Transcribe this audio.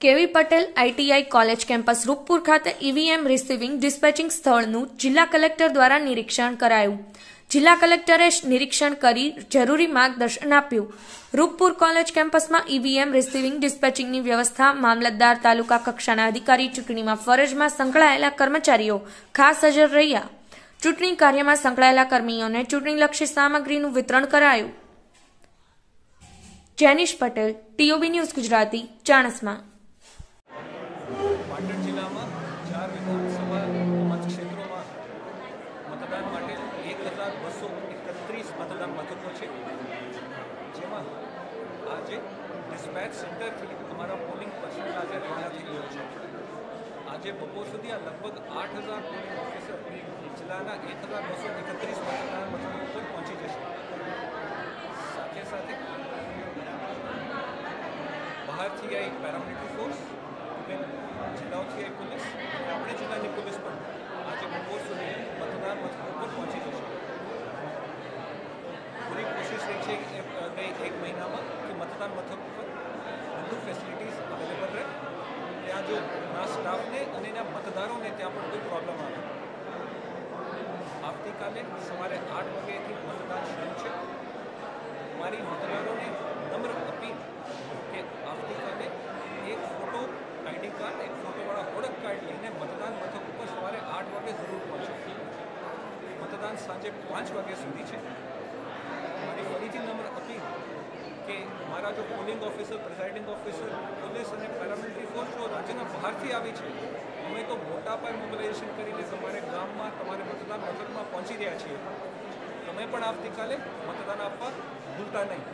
KV Patel ITI college campus Rooppur ખાતે EVM receiving dispatching સ્થળનું જિલ્લા કલેક્ટર દ્વારા નિરીક્ષણ કરાયું. જિલ્લા કલેક્ટરે નિરીક્ષણ કરી જરૂરી માર્ગદર્શન આપ્યું. રૂપપુર કોલેજ કેમ્પસમાં ઈવીએમ રિસીવિંગ ડિસ્પેચિંગની વ્યવસ્થા મામલતદાર તાલુકા કક્ષાના અધિકારી ચૂંટણીમાં ફરજમાં સંકળાયેલા કર્મચારીઓ ખાસ હાજર રહ્યા. ચૂંટણી કાર્યમાં સંકળાયેલા કર્મીઓને ચૂંટણીલક્ષી સામગ્રીનું વિતરણ કરાયું. Jenish Patel TOB news Gujarati, Chanasma. Patan જિલ્લામાં ચાર વિધાનસભા મતક્ષેત્રોમાં મતદાન માટે એક હજાર બસો એકત્રીસ મતદાન મથકો છે. જેમાં આજે ડિસ્પેચ સેન્ટરથી અમારા પોલિંગ પર્સન્ટ આજે રવાના થઈ ગયો છે. આજે બપોર સુધી આ લગભગ આઠ હજાર પોલિંગ ઓફિસર જિલ્લાના એક હજાર બસો એકત્રીસ મતદાન મથકો પર પહોંચી જશે. સાથે સાથે બહારથી આવી પેરામિલિટરી ફોર્સ વિભિન્ન જિલ્લાઓથી આવી પોલીસ જિલ્લાની પોલીસ પણ આજે બપોર સુધી મતદાન મથકો પર પહોંચી જશે. પૂરી કોશિશ રહી છે કે ગઈ એક મહિનામાં કે મતદાન મથક પર બધું ફેસિલિટીઝ અવેલેબલ રહે. ત્યાં જો ના સ્ટાફને અને એના મતદારોને ત્યાં પણ કોઈ પ્રોબ્લેમ આવે. આવતીકાલે સવારે આઠ વાગ્યાથી મતદાન શરૂ છે. મારી મતદારોને નમ્ર અપીલ કે આવતીકાલે એક ફોટો આઈડી કાર્ડ એક ફોટોવાળા ઓળખ કાર્ડ લઈને મતદાન મથક ઉપર સવારે આઠ વાગે જરૂર પહોંચે મતદાન સાંજે પાંચ વાગ્યા સુધી છે. મારી ફરીથી નમ્ર અપીલ કે મારા જો polling officer presiding officer police અને પેરામિલિટરી ફોર્સ જો રાજ્યના બહારથી આવી છે, અમે તો મોટા પાયે મોબિલાઇઝેશન કરીને તમારે ગામમાં, તમારે મતદાન મથકમાં પહોંચી રહ્યા છીએ. તમે પણ આવતીકાલે મતદાન આપવા ભૂલતા નહીં.